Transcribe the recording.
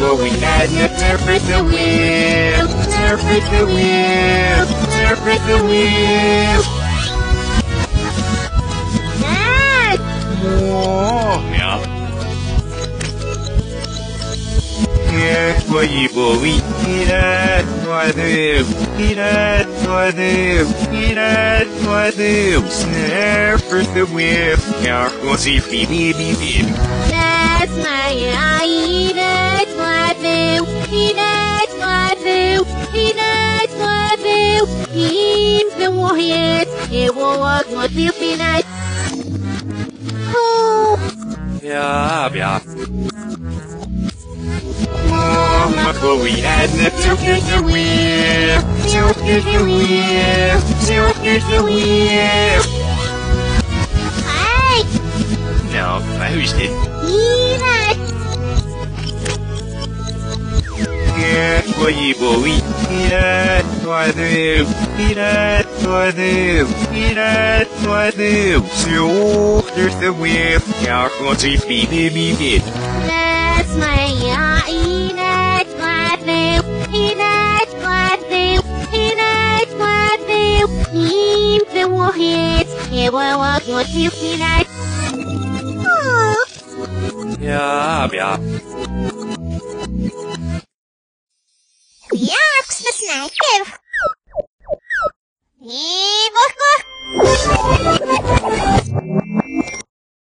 Well, we had Nerf it the wheel, Nerf it the wheel, Nerf it the wheel. Dad! Oh, yeah. Yes, for you, we eat it for them, eat it for them, eat it for them. Nerf it the wheel, yeah, go see, baby, baby. That's my idea. it. It won't work unless you be nice. Oh. Yeah, yeah. Mama Chloe had the Joker the Wheel. Joker the Wheel. Joker the Wheel. No, I was it. Yeah, boy, boy. Yeah. Suadev, Ira, Suadev, Ira, Suadev, Slaughter the wave, Yarkoti Fide Bibit. That's my Ina, Suadev, Ina, Suadev, Ina, Suadev, Im the Warheads, Ewa Wakoti Fide. Yeah, yeah. Fox the Snack Dev. Viivohko!